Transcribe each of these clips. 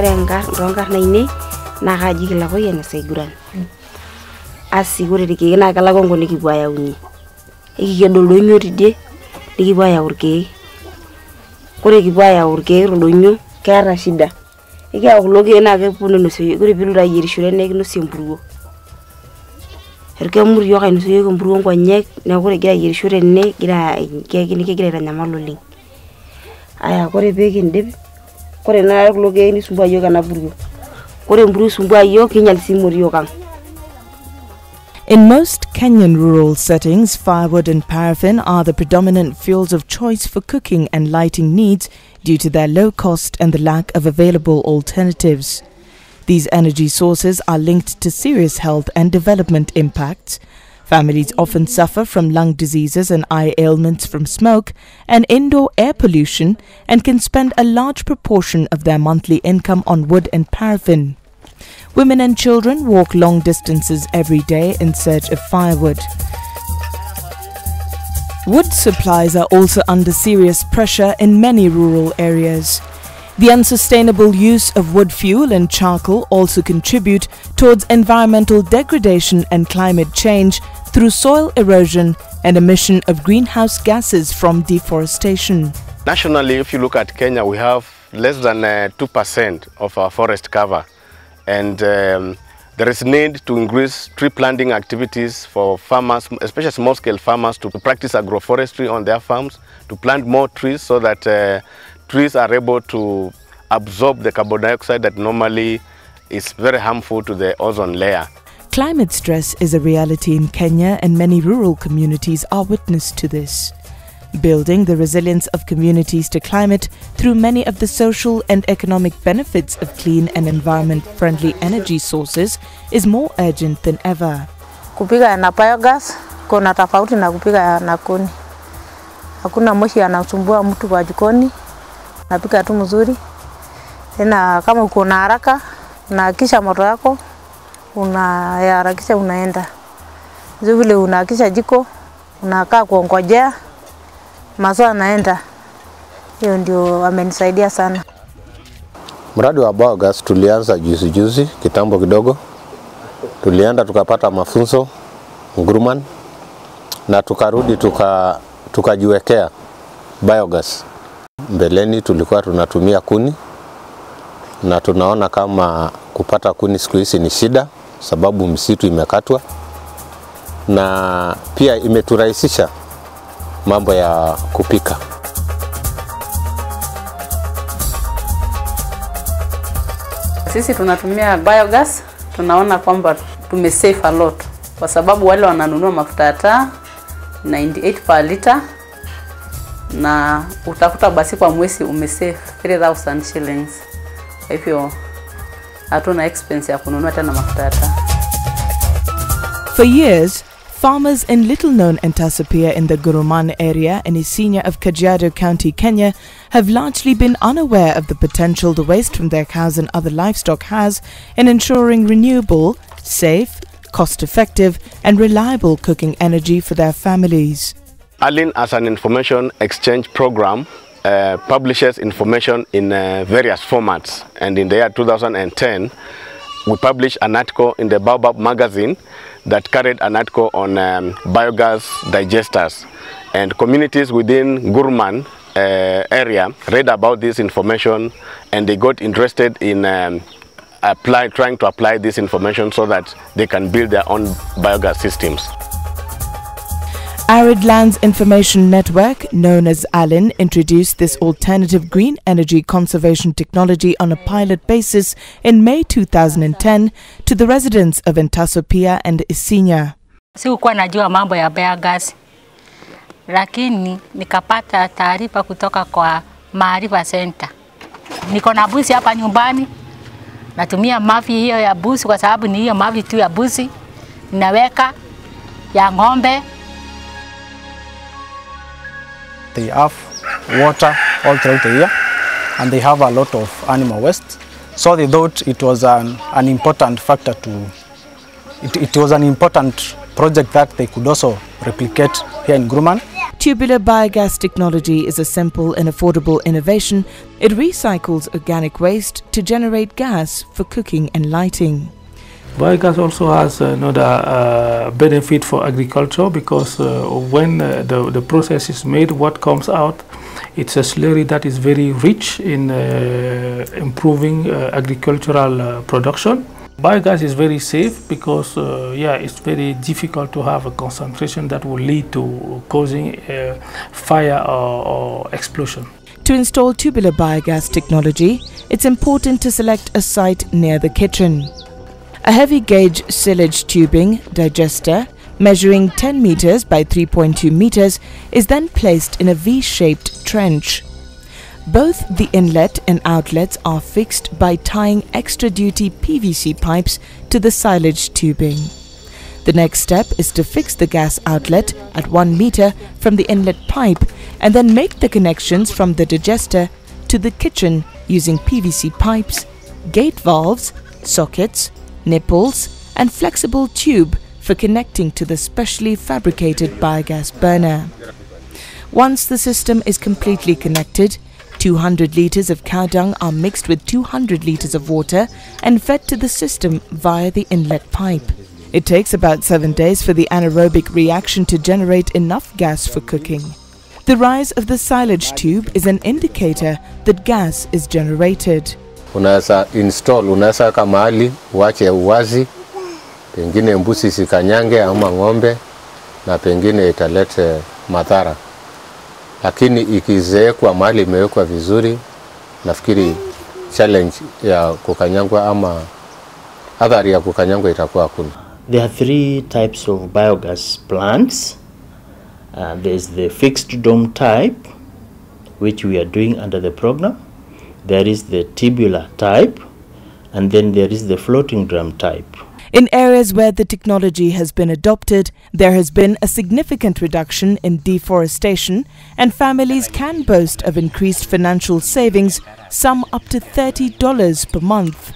ore toonkarn ainei naa kaaji kilakoyie enes aiguran asi ore irkeek naa kelakongo nikipuo ayaunyie ekiked oldonyo tidie nikipuo ayau irkeek ore kipuo ayau irkeek toldonyo keeta shida ekiyau kulo keek naa keponu ainosie ore piilotu ayierishore naa ekinosie kemut iyiok ainosie iyiok empuruo nkonyek neeku ore igira ayierisho tene gira kegira aitanyamal oleng aya kore peekindip kore puruo kore ang In most Kenyan rural settings, firewood and paraffin are the predominant fuels of choice for cooking and lighting needs due to their low cost and the lack of available alternatives. These energy sources are linked to serious health and development impacts. Families often suffer from lung diseases and eye ailments from smoke and indoor air pollution and can spend a large proportion of their monthly income on wood and paraffin. Women and children walk long distances every day in search of firewood. Wood supplies are also under serious pressure in many rural areas. The unsustainable use of wood fuel and charcoal also contribute towards environmental degradation and climate change through soil erosion and emission of greenhouse gases from deforestation. Nationally, if you look at Kenya, we have less than uh, 2% of our forest cover. And um, there is need to increase tree planting activities for farmers, especially small-scale farmers, to practice agroforestry on their farms, to plant more trees so that uh, trees are able to absorb the carbon dioxide that normally is very harmful to the ozone layer. Climate stress is a reality in Kenya and many rural communities are witness to this. Building the resilience of communities to climate through many of the social and economic benefits of clean and environment friendly energy sources is more urgent than ever. Kupika na biogas kuna tofauti na kupiga na kuni. Moshi anasumbua mtu kwa jikoni, napika tu mzuri. Tena kama uko na haraka, unahakisha moto yako, unaharakisha unaenda. Sio vile unaakisha jiko, unakaa kuongojea masaa anaenda Hiyo ndio amenisaidia sana. Mradi wa biogas tulianza juzi juzi kitambo kidogo, tulienda tukapata mafunzo Nguruman na tukarudi tuka tukajiwekea biogas. Mbeleni tulikuwa tunatumia kuni na tunaona kama kupata kuni siku hizi ni shida, sababu msitu imekatwa, na pia imeturahisisha mambo ya kupika. Sisi tunatumia biogas, tunaona kwamba tumesave a lot kwa sababu wale wananunua mafuta ya taa 98 per lita na utakuta basi kwa mwezi umesave 3000 shillings. Kwa hivyo hatuna expense ya kununua tena mafuta ya taa. For years, farmers in little known Entasopia in the Nguruman area in Isinya of Kajiado County, Kenya, have largely been unaware of the potential the waste from their cows and other livestock has in ensuring renewable, safe, cost effective, and reliable cooking energy for their families. Alin, as an information exchange program, uh, publishes information in uh, various formats. And in the year 2010, we published an article in the Baobab magazine that carried an article on um, biogas digesters. And communities within Nguruman uh, area read about this information and they got interested in um, apply, trying to apply this information so that they can build their own biogas systems. Arid Lands Information Network, known as ALIN, introduced this alternative green energy conservation technology on a pilot basis in May 2010 to the residents of Entasopia and Isinya. Sikukuwa najua mambo ya biogas, lakini nikapata taarifa kutoka kwa Maarifa Center. Niko na busi hapa nyumbani, natumia mavi hiyo ya busi kwa sababu ni hiyo mavi tu ya busi, ninaweka ya ng'ombe They have water all throughout the year and they have a lot of animal waste. So they thought it was an, an important factor to, it, it was an important project that they could also replicate here in Nguruman. Tubular biogas technology is a simple and affordable innovation. It recycles organic waste to generate gas for cooking and lighting. Biogas also has another uh, benefit for agriculture because uh, when uh, the, the process is made, what comes out, it's a slurry that is very rich in uh, improving uh, agricultural uh, production. Biogas is very safe because, yeah, it's very difficult to have a concentration that will lead to causing fire or, or explosion. To install tubular biogas technology, it's important to select a site near the kitchen. A heavy gauge silage tubing digester measuring 10 meters by 3.2 meters is then placed in a V-shaped trench. Both the inlet and outlets are fixed by tying extra duty PVC pipes to the silage tubing. The next step is to fix the gas outlet at 1 meter from the inlet pipe and then make the connections from the digester to the kitchen using PVC pipes, gate valves, sockets, nipples, and flexible tube for connecting to the specially fabricated biogas burner. Once the system is completely connected, 200 liters of cow dung are mixed with 200 liters of water and fed to the system via the inlet pipe. It takes about 7 days for the anaerobic reaction to generate enough gas for cooking. The rise of the silage tube is an indicator that gas is generated. Unaweza install, unaweza weka mahali uache uwazi, pengine mbusi sikanyange ama ng'ombe, na pengine italete madhara, lakini ikizeekwa mahali imewekwa vizuri, nafikiri challenge ya kukanyangwa ama athari ya kukanyangwa itakuwa hakuna. There are three types of biogas plants. Uh, there's the fixed dome type, which we are doing under the program. There is the tubular type, and then there is the floating drum type. In areas where the technology has been adopted, there has been a significant reduction in deforestation, and families can boast of increased financial savings, some up to $30 per month.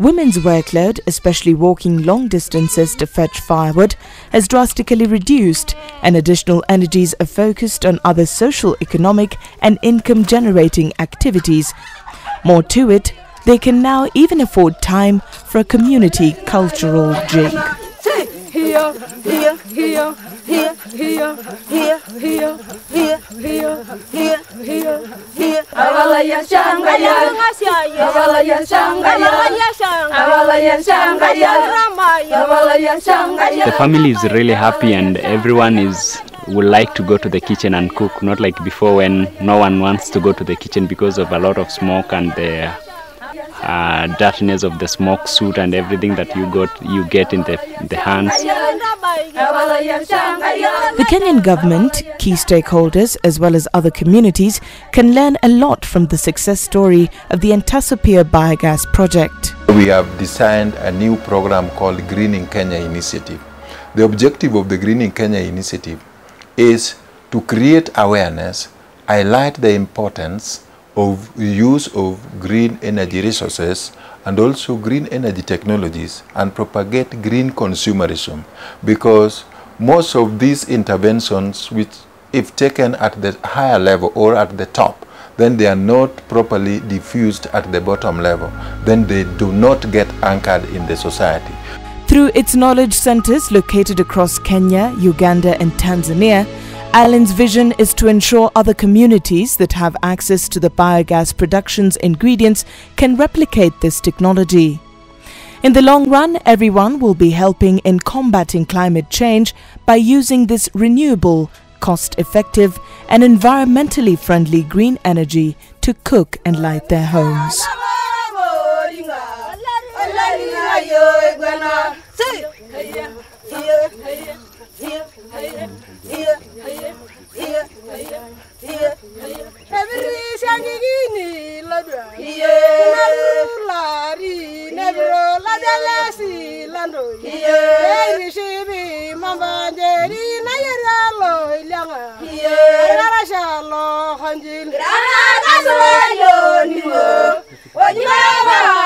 Women's workload, especially walking long distances to fetch firewood, has drastically reduced, and additional energies are focused on other social, economic, and income generating activities. More to it, they can now even afford time for a community cultural jig. Here, here, here, here, here, here, here, here, here, here, here, here. Abala ya shanga ya, abala ya shanga ya, abala ya shanga ya, abala ya shanga ya. The family is really happy and everyone is would like to go to the kitchen and cook not like before when no one wants to go to the kitchen because of a lot of smoke and the uh, dirtiness of the smoke suit and everything that you got you get in the the hands The Kenyan government, key stakeholders, as well as other communities, can learn a lot from the success story of the Entasopia Biogas project. We have designed a new program called Greening Kenya Initiative. The objective of the Greening Kenya Initiative is to create awareness, highlight the importance of use of green energy resources and also green energy technologies and propagate green consumerism. Because most of these interventions which if taken at the higher level or at the top then they are not properly diffused at the bottom level. Then they do not get anchored in the society. Through its knowledge centers located across Kenya, Uganda, and Tanzania, ALIN's vision is to ensure other communities that have access to the biogas production's ingredients can replicate this technology. In the long run, everyone will be helping in combating climate change by using this renewable, cost effective, and environmentally friendly green energy to cook and light their homes. Brava!